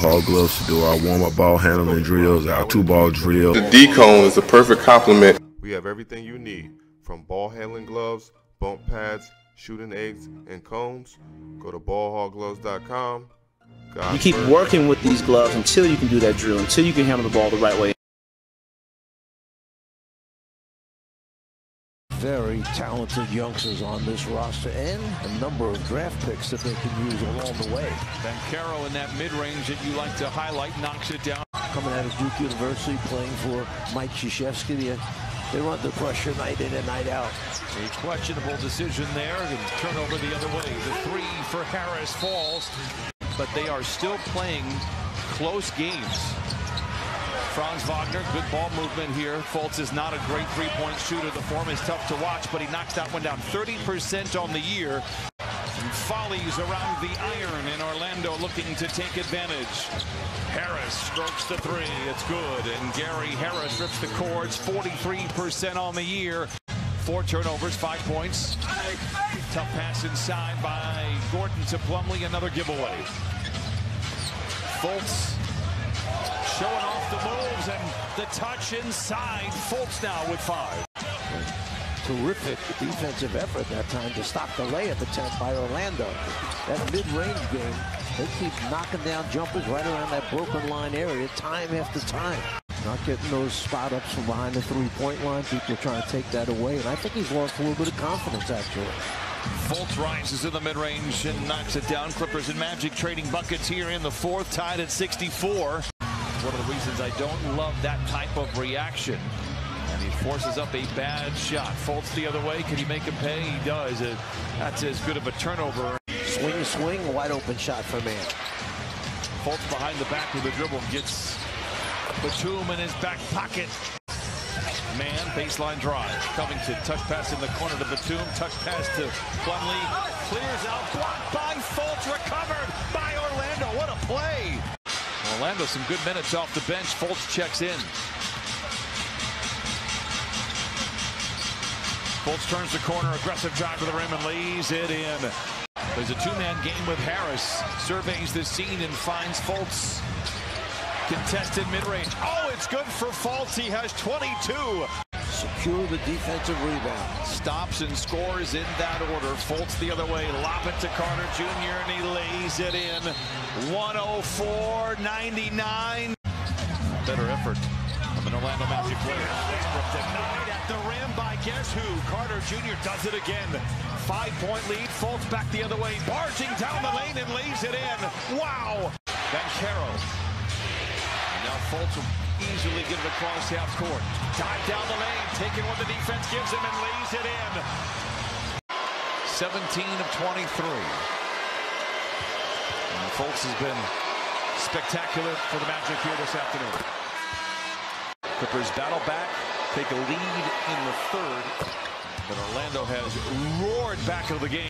Hog gloves to do our warm-up ball handling drills, our two-ball drill. The D-cone is a perfect complement. We have everything you need, from ball handling gloves, bump pads, shooting eggs, and cones. Go to ballhoggloves.com. You keep working with these gloves until you can do that drill, until you can handle the ball the right way. Very talented youngsters on this roster and a number of draft picks that they can use along the way. Caro in that mid-range that you like to highlight knocks it down. Coming out of Duke University, playing for Mike Krzyzewski, they, they run the pressure night in and night out. A questionable decision there and turnover the other way. The three for Harris falls, but they are still playing close games. Franz Wagner, good ball movement here. Fultz is not a great three-point shooter. The form is tough to watch, but he knocks that one down 30% on the year. And follies around the iron in Orlando looking to take advantage. Harris strokes the three. It's good. And Gary Harris rips the cords 43% on the year. Four turnovers, five points. Tough pass inside by Gordon to Plumlee. Another giveaway. Fultz showing off the moves and the touch inside. Fultz now with five. Terrific defensive effort that time to stop the layup attempt by Orlando. That mid-range game, they keep knocking down jumpers right around that broken line area time after time. Not getting those spot ups from behind the three-point line. People are trying to take that away, and I think he's lost a little bit of confidence, actually. Fultz rises in the mid-range and knocks it down. Clippers and Magic trading buckets here in the fourth, tied at 64 one of the reasons I don't love that type of reaction. And he forces up a bad shot. Fultz the other way. Can he make him pay? He does. Uh, that's as good of a turnover. Swing, swing, wide open shot for Mann. Fultz behind the back with the dribble and gets Batum in his back pocket. Mann, baseline drive. Covington, touch pass in the corner to Batum. Touch pass to Plumlee. Clears out, blocked by Fultz, recovered by Orlando. What a play! Orlando some good minutes off the bench. Fultz checks in. Fultz turns the corner, aggressive drive to the rim and lays it in. There's a two-man game with Harris. Surveys the scene and finds Fultz. Contested mid-range. Oh, it's good for Fultz. He has 22. Secure the defensive rebound. Stops and scores in that order. Fultz the other way. Lop it to Carter Jr. and he lays it in. 104-99. Better effort of an Orlando Magic player. Westbrook denied at the rim by guess who? Carter Jr. does it again. Five-point lead. Fultz back the other way. Barging down the lane and lays it in. Easily get it across half court. Dive down the lane, taking what the defense gives him and lays it in. 17 of 23. And Fultz has been spectacular for the Magic here this afternoon. Clippers battle back, take a lead in the third. But Orlando has roared back into the game.